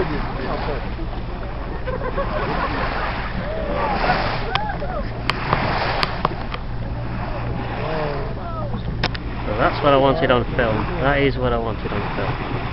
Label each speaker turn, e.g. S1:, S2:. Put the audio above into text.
S1: So that's what I wanted on film. That is what I wanted on film.